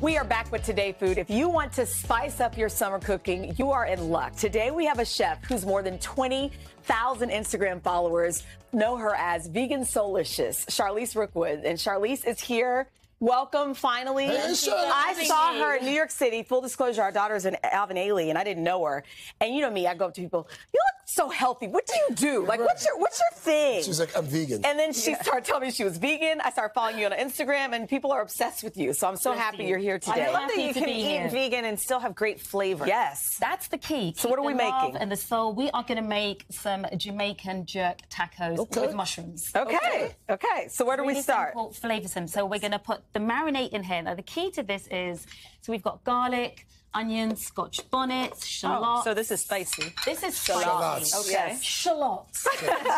We are back with Today Food. If you want to spice up your summer cooking, you are in luck. Today we have a chef who's more than 20,000 Instagram followers know her as Vegan Soulicious, Charlise Rookwood. And Charlise is here. Welcome, finally. Hey, Charlise. I saw her in New York City. Full disclosure, our daughter's in Alvin Ailey, and I didn't know her. And you know me, I go up to people, you look so healthy. What do you do? Like, what's your what's your thing? She's like, I'm vegan. And then she started telling me she was vegan. I started following you on Instagram, and people are obsessed with you. So I'm so happy you're here today. I love that you can eat here. vegan and still have great flavor. Yes. That's the key. So what are we making? And the soul. We are going to make some Jamaican jerk tacos Okay. with mushrooms. Okay. Okay. So where do we Really start? simple, flavoursome. So we're going to put the marinade in here. Now the key to this is so we've got garlic, onions, scotch bonnets, shallots. Oh, so this is spicy. this is Shallots. spicy. Okay. Shallots.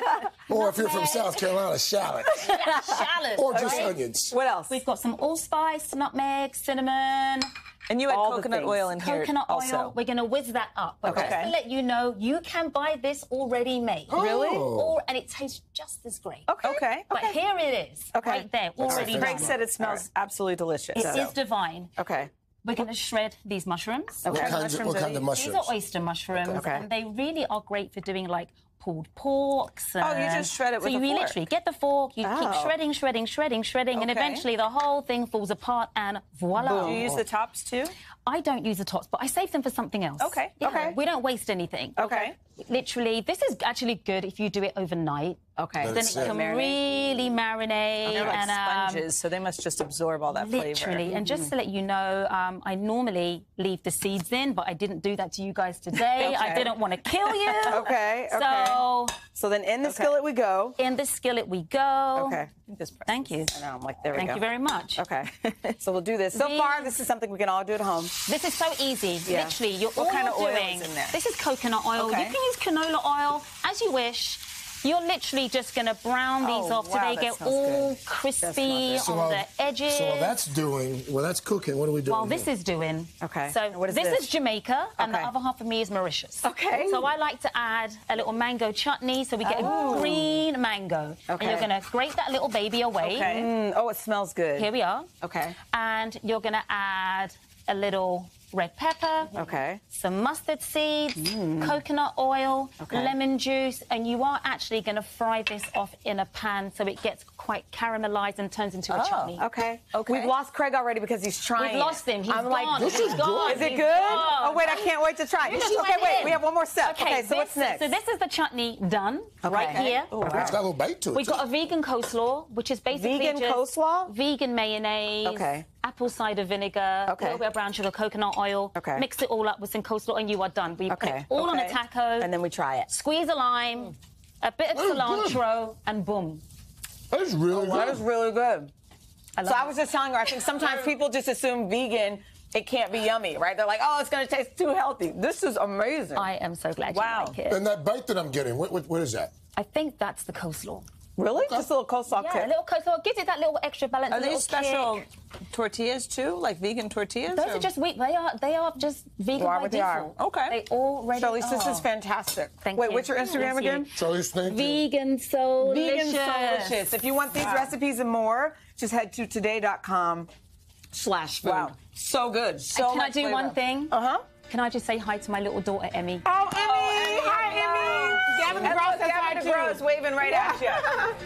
or if you're from South Carolina, shallot. Shallots. Or just right? onions. What else? We've got some allspice, nutmeg, cinnamon, And you add All coconut oil in here coconut also. oil. We're going to whiz that up. But Okay. just to let you know, you can buy this already made. Oh. Really? Or, and it tastes just as great. Okay. Okay. But here it is, Okay. right there, already fantastic. Craig said it smells absolutely delicious. It is divine. Okay. We're going to shred these mushrooms. What kinds mushrooms what are kind of these? These are oyster mushrooms, Okay. and they really are great for doing like pulled porks. Oh, you just shred it with so a you literally get the fork, you Oh. keep shredding, shredding, shredding, shredding, and eventually the whole thing falls apart, and voila. Do you use the tops too? I don't use the tops, but I save them for something else. Okay, Yeah, okay. We don't waste anything. Okay. Literally, this is actually good if you do it overnight. Okay. Then it That's it. can Marinate. really marinate. They're like and, um, sponges, so they must just absorb all that flavor. Literally, and just to let you know, um, I normally leave the seeds in, but I didn't do that to you guys today. okay. I didn't want to kill you. Okay, okay. So So then in the skillet we go. in the skillet we go. Okay. This part. Thank you. I know, I'm like, there we Thank go. you very much. Okay. so we'll do this. So We- far, this is something we can all do at home. This is so easy. Yeah. Literally, you're What all kind of oil is in there? This is coconut oil. Okay. You can use canola oil as you wish. You're literally just going to brown these Oh, off so wow, they get all good. crispy So on while, the edges. so while that's doing, well, that's cooking. What are we doing? While this here? is doing. Okay. So And what is this, this? is Jamaica, and the other half of me is Mauritius. Okay. So I like to add a little mango chutney, so we get a green mango. Okay. And you're going to grate that little baby away. Okay. Mm, oh, it smells good. Here we are. Okay. And you're going to add a little red pepper. Okay. Some mustard seeds, mm. coconut oil, Okay. lemon juice, and you are actually going to fry this off in a pan so it gets quite caramelized and turns into a oh, chutney. Okay. Okay. We've lost Craig already because he's trying. We've lost him. He's I'm gone. like, This He's is gone. good. Is it good? Oh wait, I can't wait to try. You just okay, wait. in. We have one more step. Okay, so this- what's next? So this is the chutney done right Okay. here. It's got a little bite to it. We've too. got a vegan coleslaw, which is basically Vegan just coleslaw? vegan mayonnaise, Okay. Apple cider vinegar, Okay. a little bit of brown sugar, coconut oil. Okay. Mix it all up with some coleslaw, and you are done. We put it all on a taco. and then we try it. squeeze a lime, a bit of Oh, good. cilantro, and boom. That is really oh, That good. That is really good. I love So I was just telling her, I think sometimes people just assume vegan, it can't be yummy, right? They're like, oh, it's going to taste too healthy. This is amazing. I am so glad Wow. you like it. and that bite that I'm getting, what, what, what is that? I think that's the coleslaw. really? Just a little coleslaw Yeah, kick. a little coleslaw gives it that little extra balance. Are a little these special kick. Tortillas too, like vegan tortillas? Those or- are just wheat. They are. They are just vegan They are by what they are. default. Okay. They already Charlise, this is fantastic. Thank Wait, you. what's your Instagram Thank you. again? Charlise, thank you. Vegan soul. Vegan Soulicious. If you want these recipes and more, just head to today.com slash food. Wow. So good. So Can I do flavor. one thing? Uh huh. Can I just say hi to my little daughter Emmy? Oh, Emmy! Emmy, Hi. Emmy! Gavin And DeGrasse look, Gavin. DeGrasse waving right at you.